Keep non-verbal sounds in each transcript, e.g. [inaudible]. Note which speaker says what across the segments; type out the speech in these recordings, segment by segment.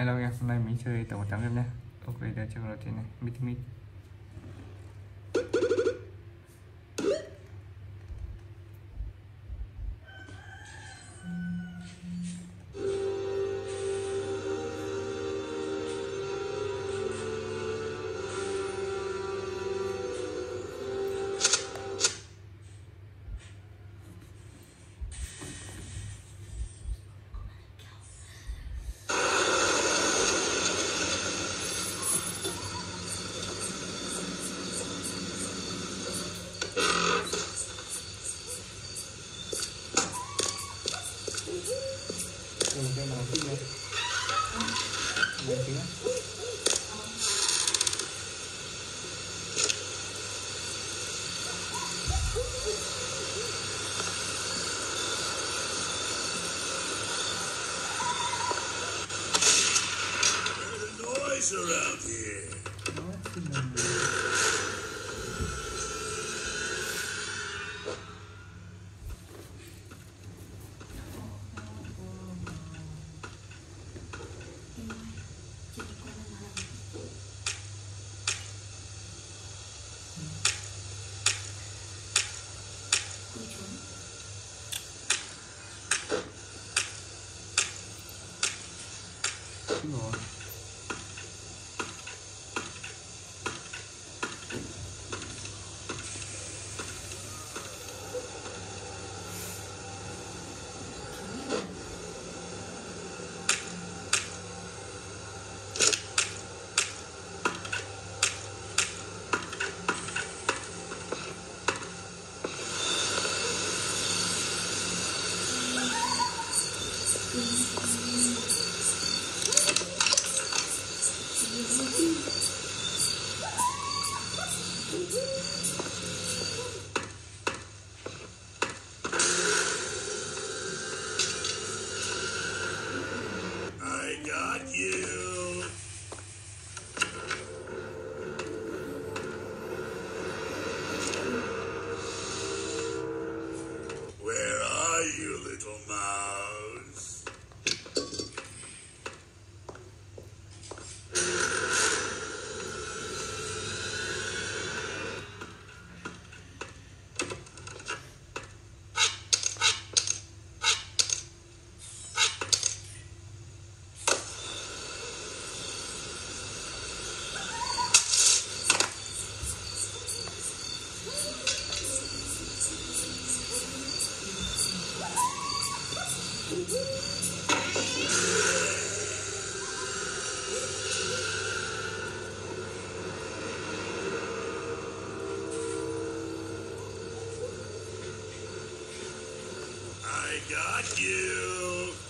Speaker 1: Hello em, hôm nay mình chơi tổng 8 game nhé. Ok, đây chơi là trên này, mít mít
Speaker 2: I got you.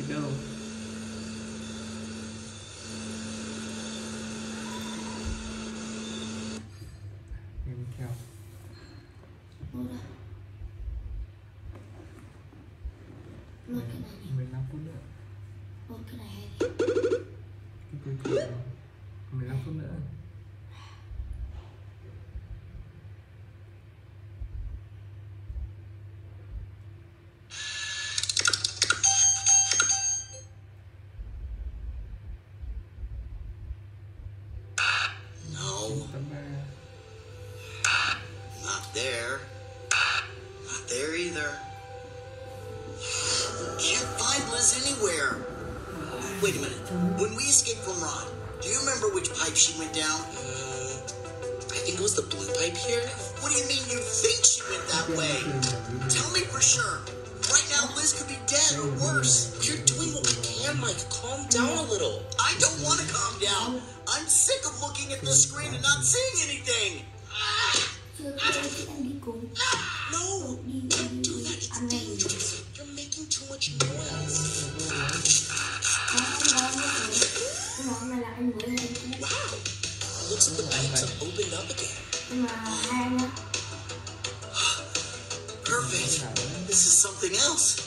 Speaker 1: Đi đâu? Em theo
Speaker 3: Mua đây Mua cái này nhỉ?
Speaker 1: 15 phút nữa
Speaker 3: Mua cái này hay đi
Speaker 1: Cái
Speaker 2: remember which pipe she went down?
Speaker 4: Uh, I think it was the blue pipe here.
Speaker 2: What do you mean you think she went that way? Tell me for sure. Right now, Liz could be dead or worse.
Speaker 4: We're doing what we can, Mike. Calm down a little.
Speaker 2: I don't want to calm down. I'm sick of looking at the screen and not seeing anything.
Speaker 4: No, don't do that. It's dangerous. You're making too much noise. Opened up again.
Speaker 3: Nhưng mà hai anh á
Speaker 2: Perfect. This is something else.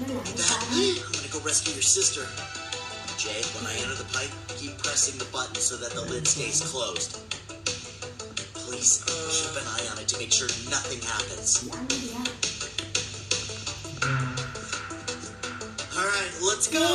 Speaker 3: Nó là anh
Speaker 2: That,
Speaker 3: phải
Speaker 2: I'm gonna go rescue your sister. Jay, when I enter the pipe, keep pressing the button so that the lid stays closed. Please keep an eye on it to make sure nothing happens.
Speaker 3: Chị ăn gì á
Speaker 2: All right, let's go.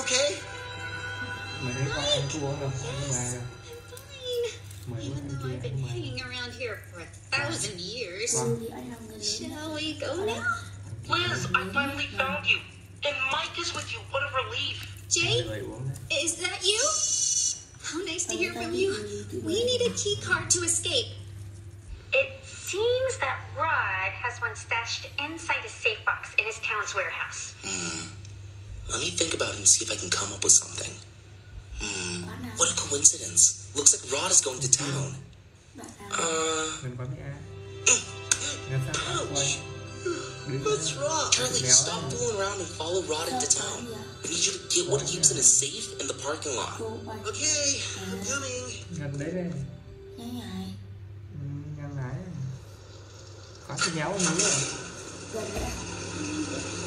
Speaker 2: Okay?
Speaker 1: Mày thấy con anh của uống đâu? Nhưng mà
Speaker 5: Fine. Even though I've been hanging around here for a thousand years.
Speaker 3: Ừ thì anh làm người lớn
Speaker 5: Shall we go now?
Speaker 6: Liz, I finally found you. And Mike is with you. What a relief.
Speaker 5: Jay,
Speaker 1: Vậy uống đấy
Speaker 5: is that you? How nice to hear from you. We need a key card to escape.
Speaker 6: It seems that Rod has one stashed inside a safe box in his town's warehouse. Mm.
Speaker 4: Let me think about it and see if I can come up with something. Hmm. What a coincidence. Looks like Rod is going to town.
Speaker 3: Bạn
Speaker 4: Uh,
Speaker 1: Mình quán A Ngân sang quán quay Đứng
Speaker 2: What's wrong?
Speaker 4: Charlie, stop fooling around and follow Rod into town.
Speaker 3: gì à
Speaker 4: We need you to get what he keeps in his safe in the parking lot.
Speaker 2: Okay, I'm coming.
Speaker 1: Ngân đấy đây
Speaker 3: Nhanh nhảy
Speaker 1: Ừ, Ngân lái Có cái nhéo nữa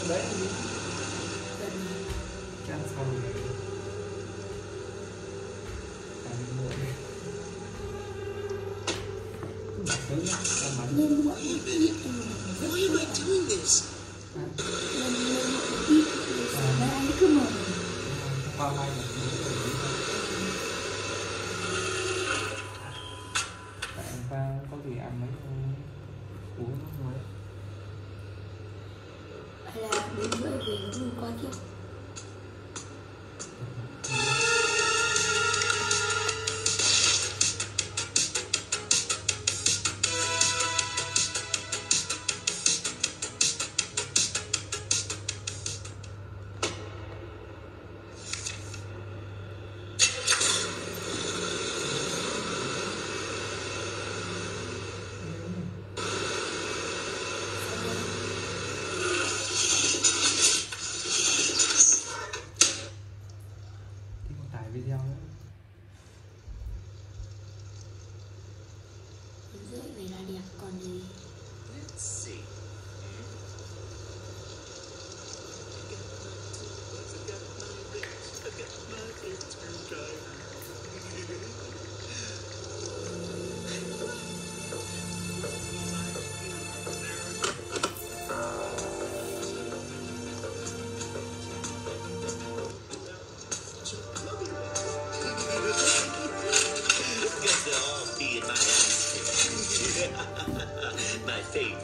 Speaker 3: đấy
Speaker 4: Why am I doing this?
Speaker 3: Lên một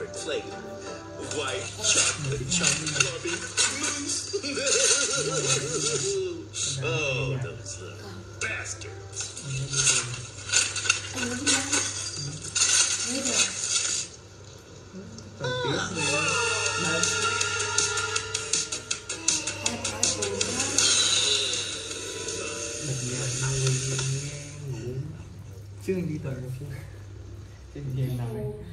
Speaker 2: favorite flavor. White chocolate chocolate mousse. [laughs] oh, those little bastards.
Speaker 3: anh muốn đi ăn mới được
Speaker 1: còn tiếp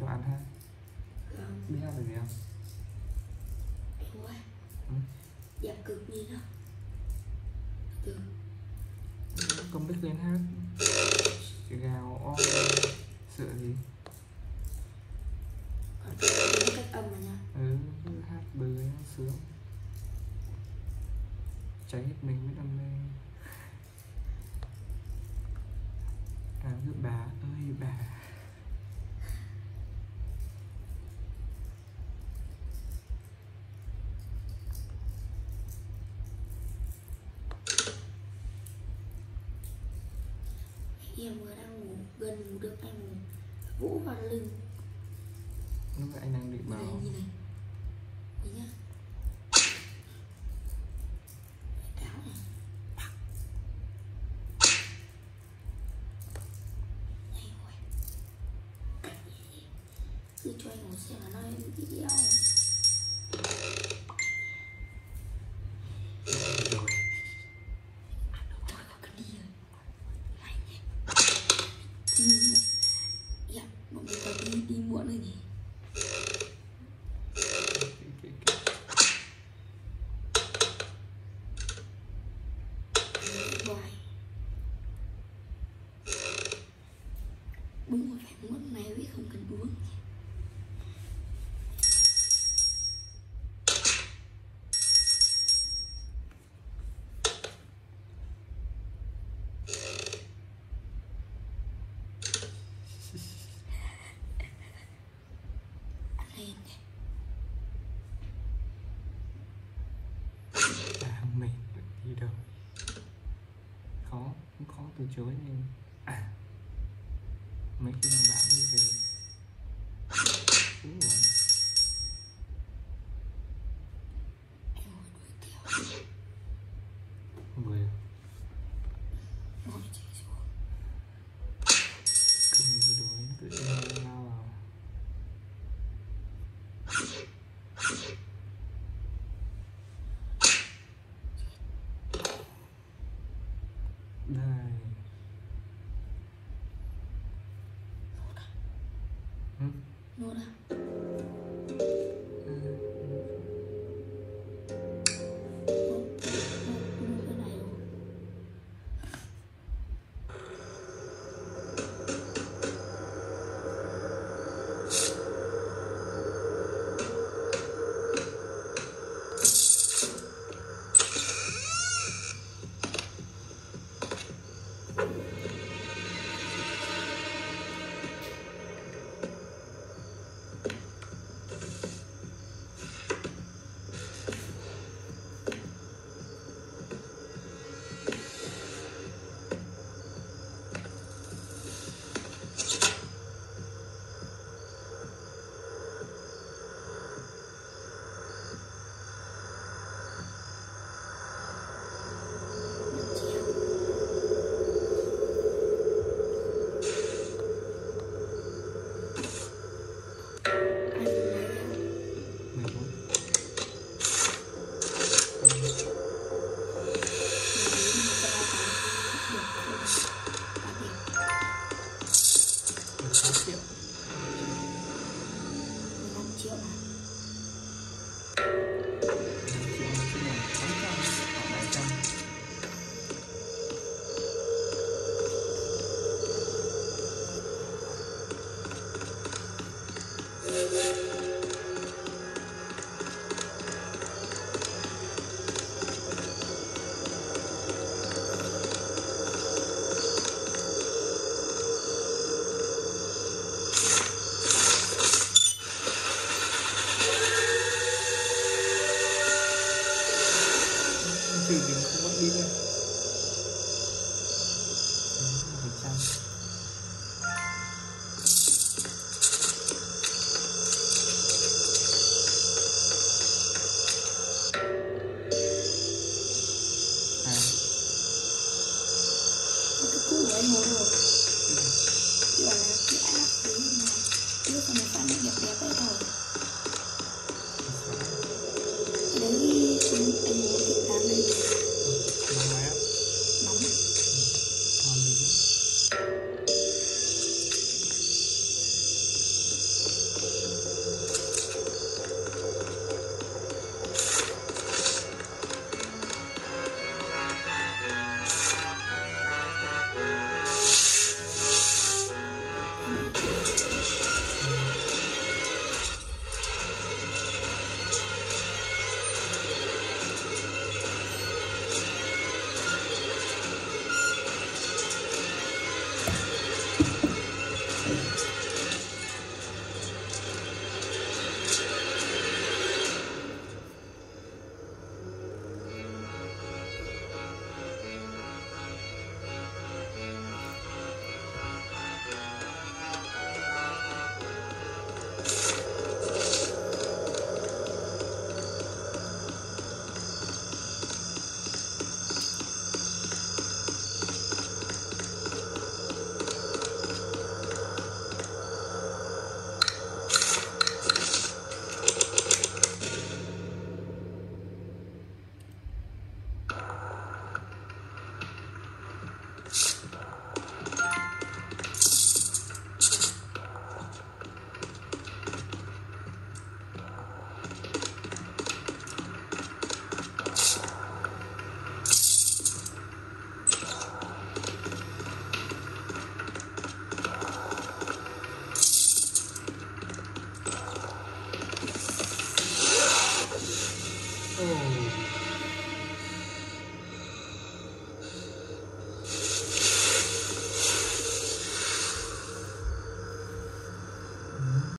Speaker 3: cho
Speaker 1: ăn ha.
Speaker 3: Không
Speaker 1: biết hát được gì không?
Speaker 3: Em ơi
Speaker 1: Ừ.
Speaker 3: đẹp cực nhìn đó từ
Speaker 1: không biết lên hát. Gào o sợ gì?
Speaker 3: Còn cách âm mà nha
Speaker 1: ừ hát bừa nó sướng. Cháy hết mình với đam mê. À bà ơi bà
Speaker 3: em vừa đang ngủ gần ngủ được anh ngủ. Vũ vào lưng
Speaker 1: lúc anh đang định bảo
Speaker 3: nhìn này. Nhìn nhá cáo này. Này ôi. cứ cho anh ngủ xem là nó bị
Speaker 1: chối nên à, mấy khi
Speaker 3: mà
Speaker 1: bảo
Speaker 3: như thế người
Speaker 1: cầm cái đồ nó tự nhiên lao vào
Speaker 3: đây 没了。